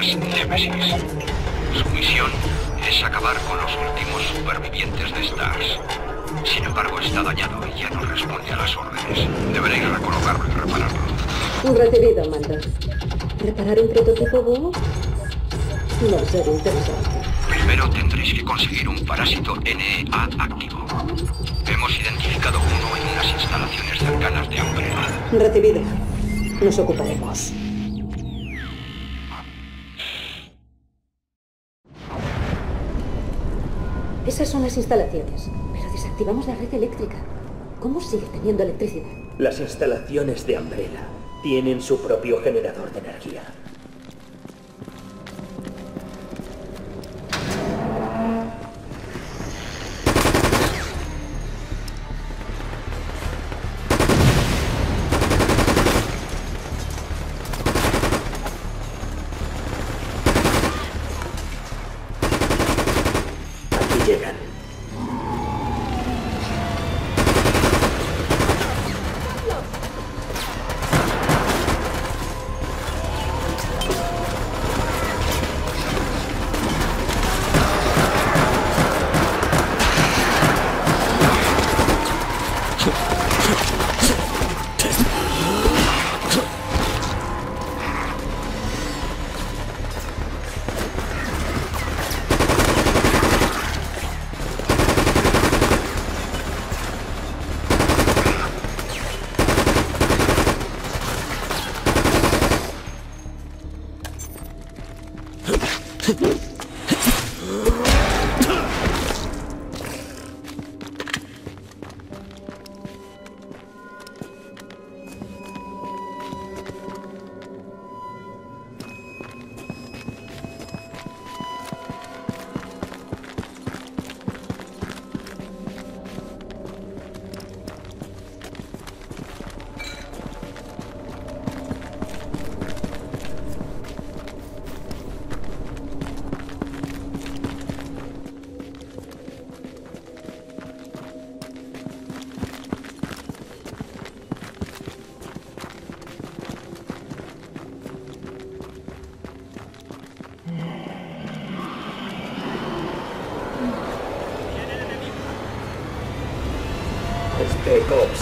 T-02, alias Nemesis. Su misión es acabar con los últimos supervivientes de STARS. Sin embargo, está dañado y ya no responde a las órdenes. Deberéis recolocarlo y repararlo. Recibido, Mando. ¿Reparar un prototipo búho? No ser interesante. Primero tendréis que conseguir un parásito NEA activo. Hemos identificado uno en unas instalaciones cercanas de Umbrella. Recibido. Nos ocuparemos. Esas son las instalaciones, pero desactivamos la red eléctrica. ¿Cómo sigue teniendo electricidad? Las instalaciones de Umbrella tienen su propio generador de energía. Ugh. take up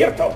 Irto!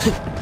だ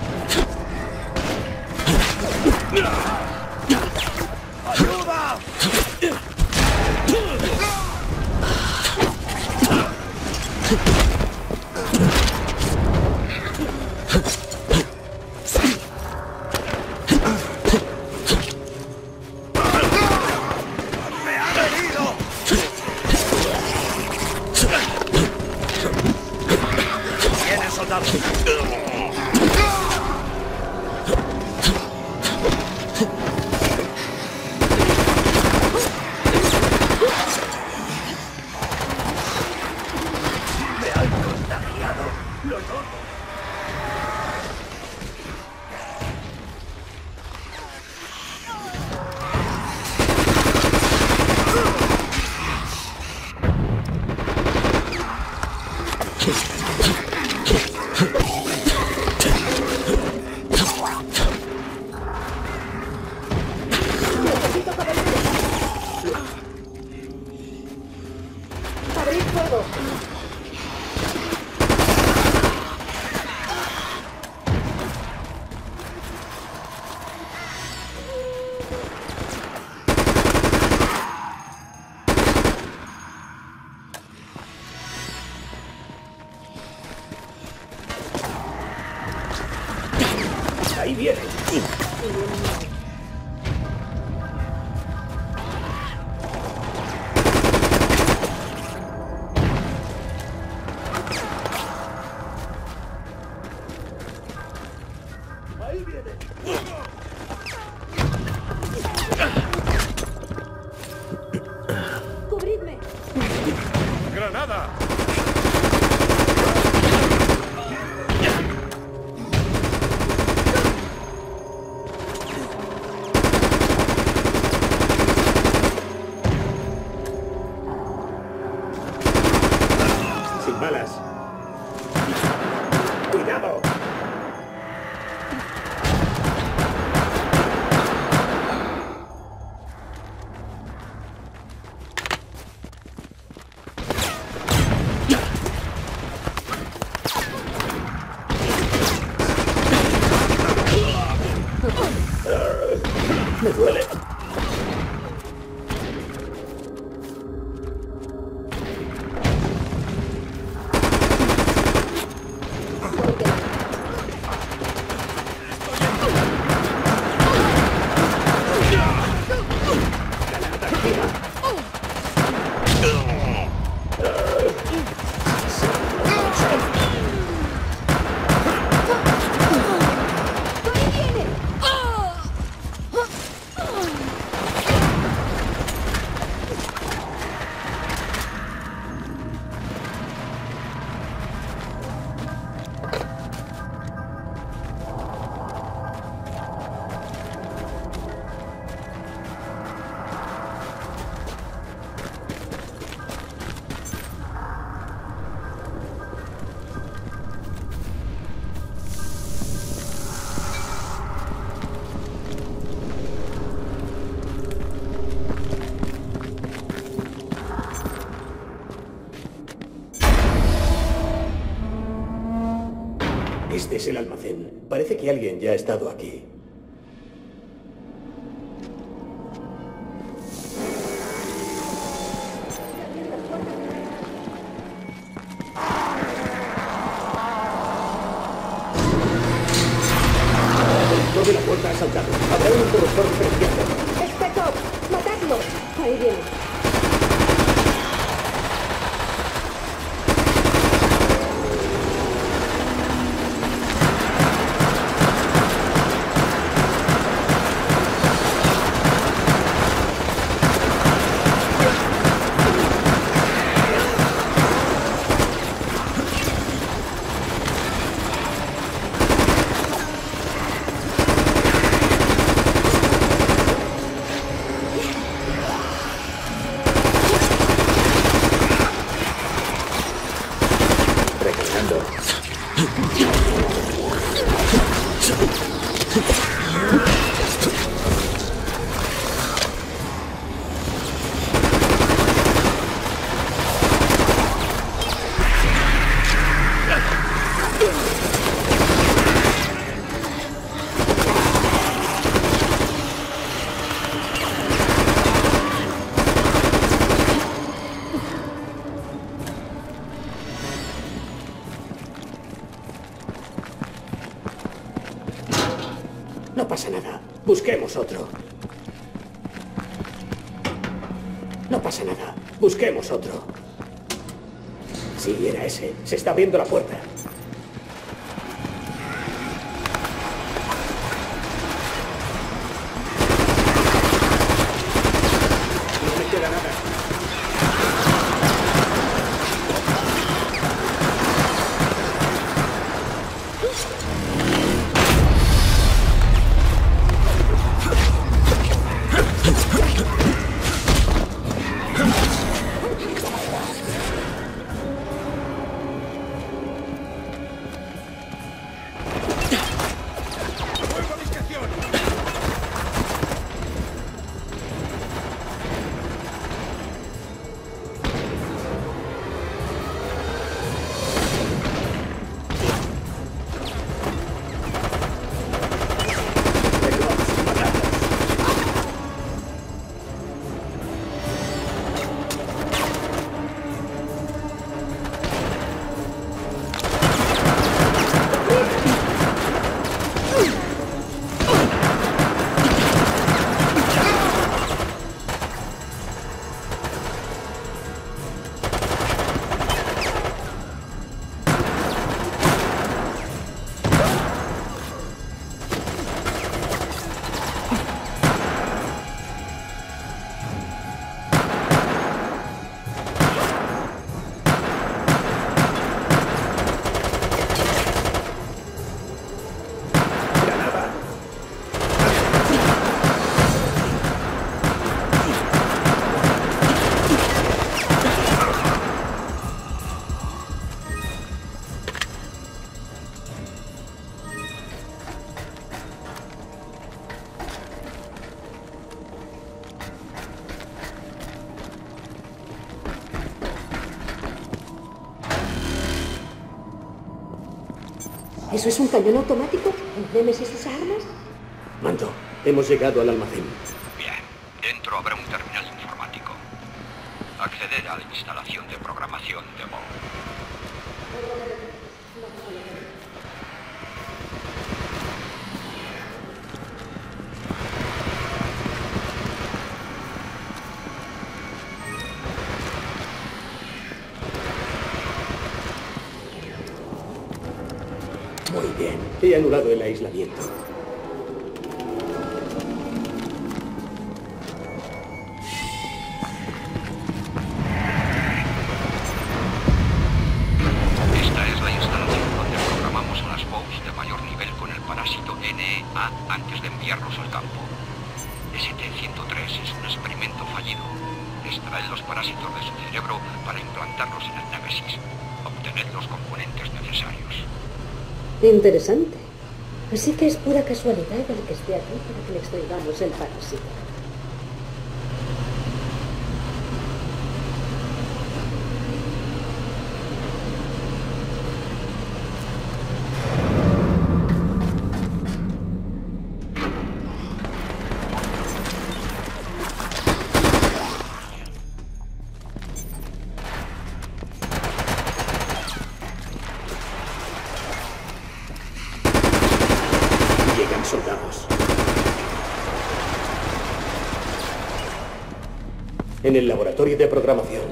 Thank you. Es el almacén. Parece que alguien ya ha estado aquí. Recargando. No Busquemos otro. Sí, era ese. Se está abriendo la puerta. Es un cañón automático? ¿En Nemesis esas armas? Mando, hemos llegado al almacén. Al campo. ST-103 es un experimento fallido. Extraed los parásitos de su cerebro para implantarlos en el Nemesis. Obtened los componentes necesarios. Interesante. Así que es pura casualidad el que esté aquí para que le extraigamos el parásito. En el laboratorio de programación.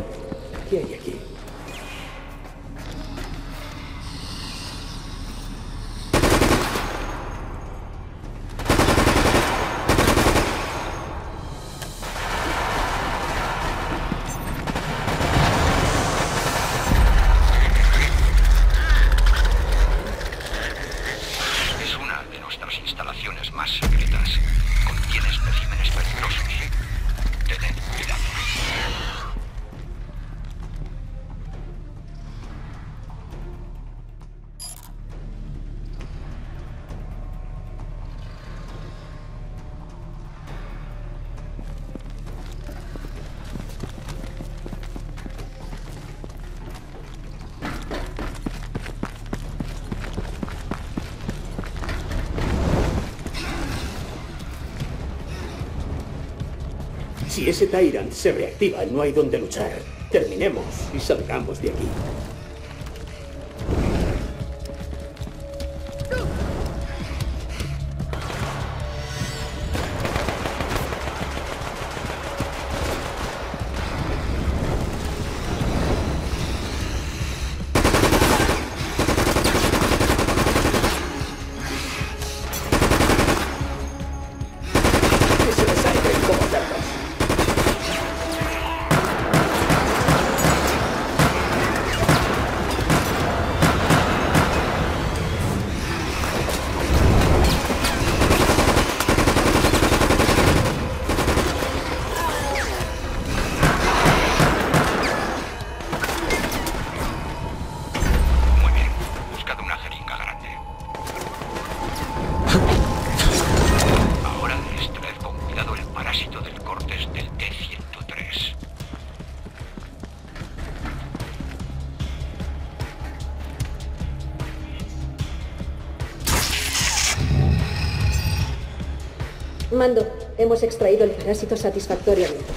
Ese Tyrant se reactiva, no hay donde luchar. Terminemos y salgamos de aquí. Extraído el parásito satisfactoriamente.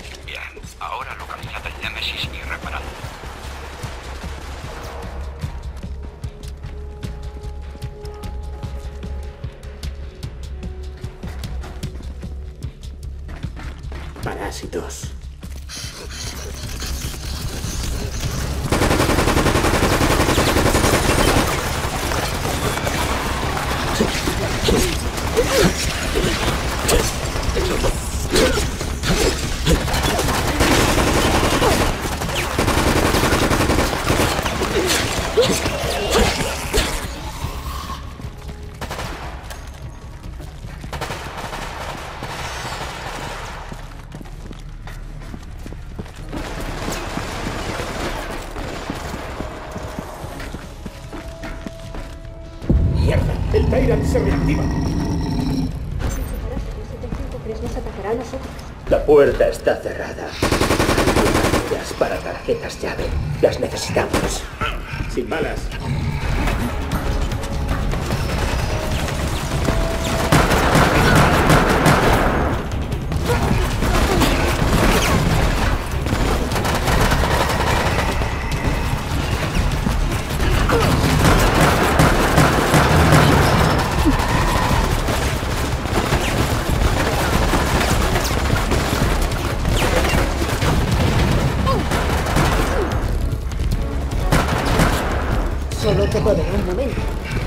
说的特别的不累。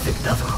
infectado.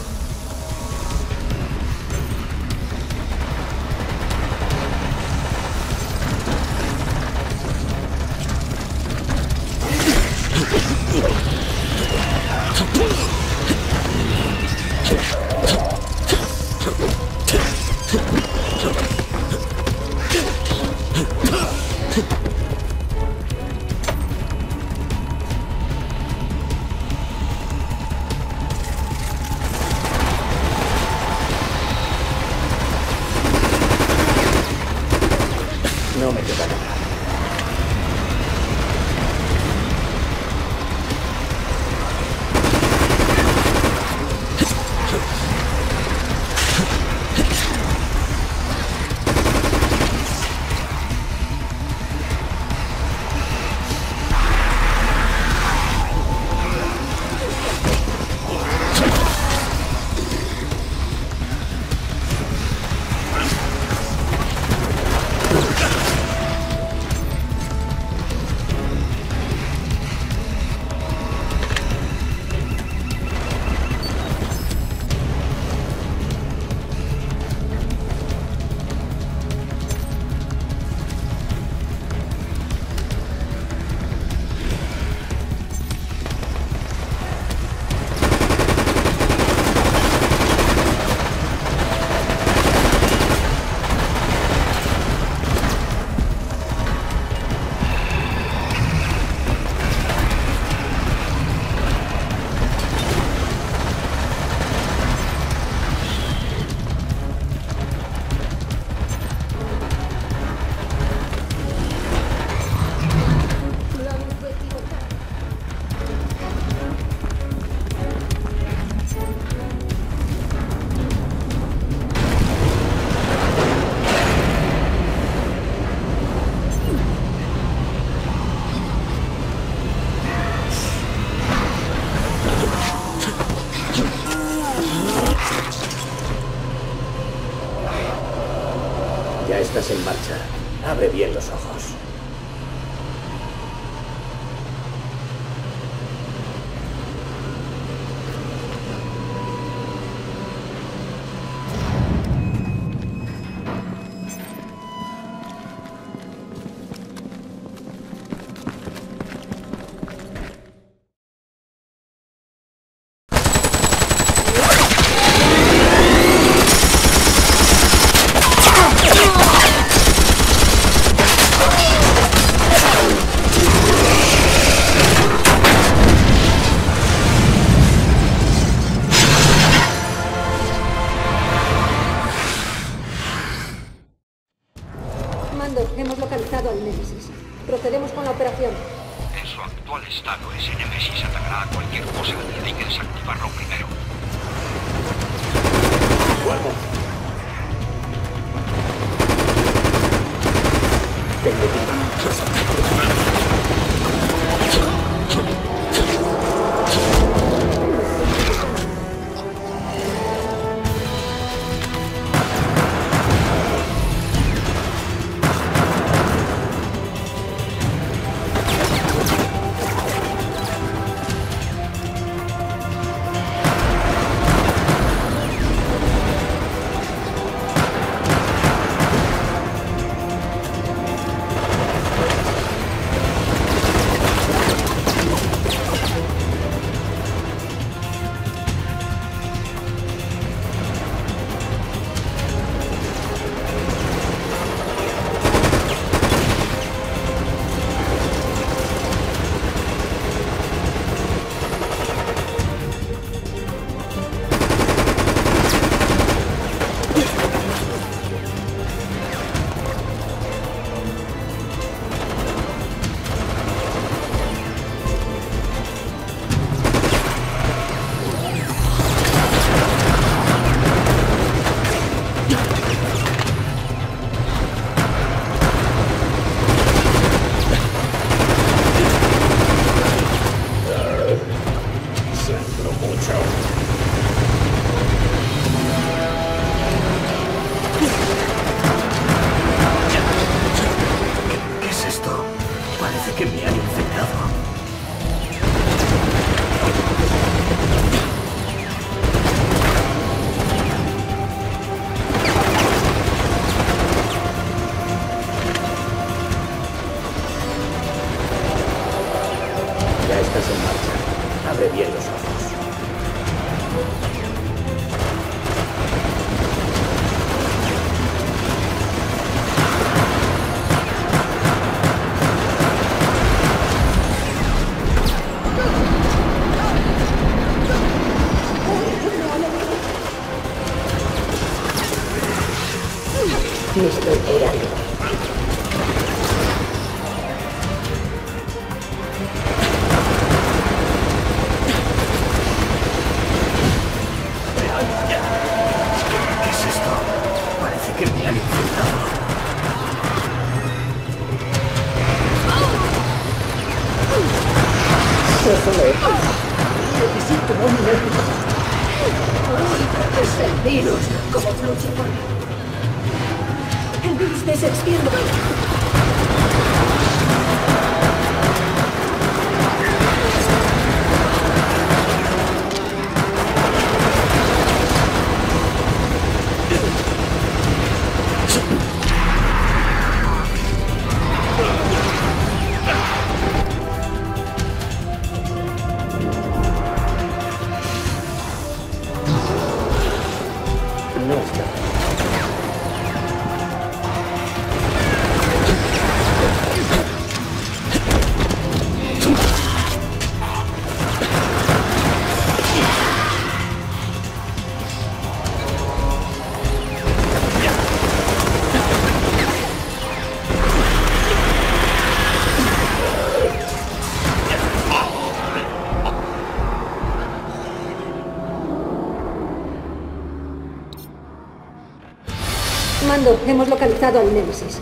Comando, hemos localizado al Nemesis.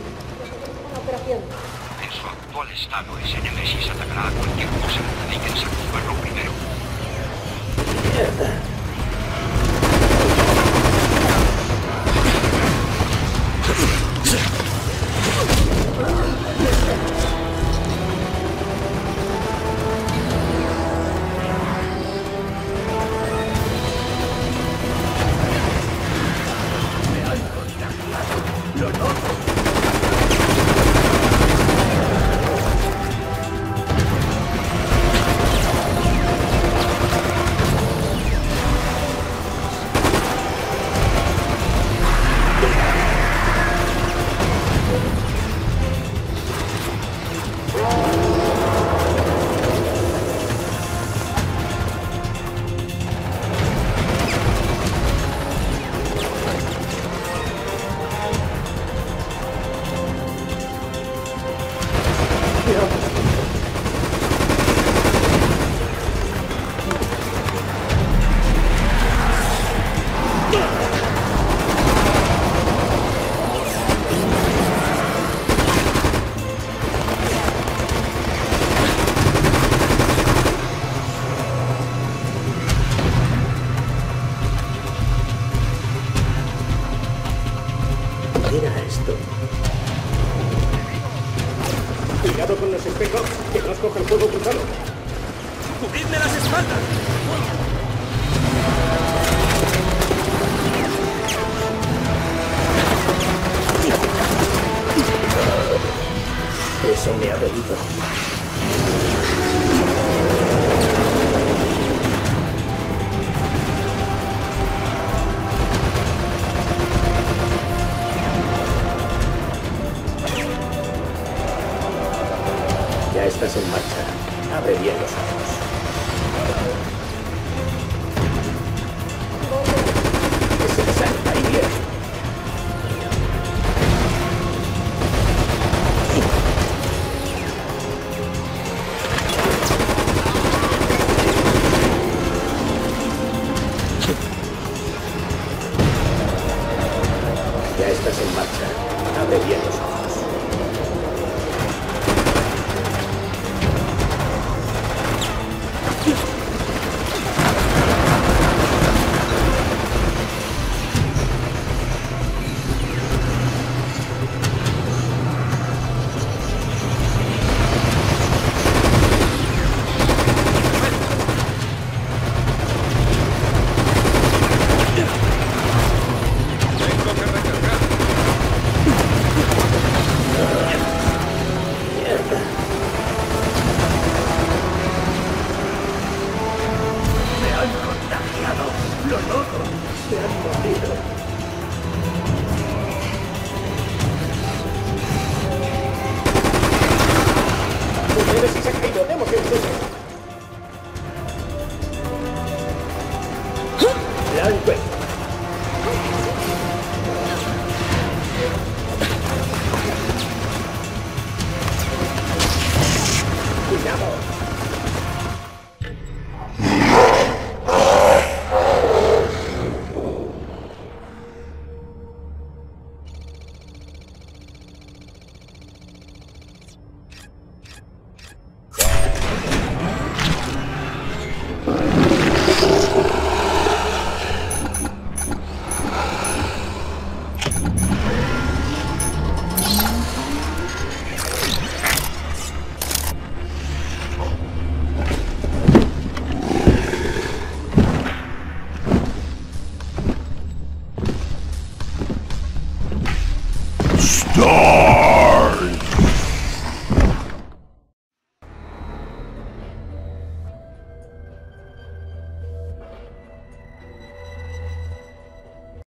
Una operación. En su actual estado, ese Nemesis atacará a cualquier cosa. Hay que sacudirlo primero. Mierda.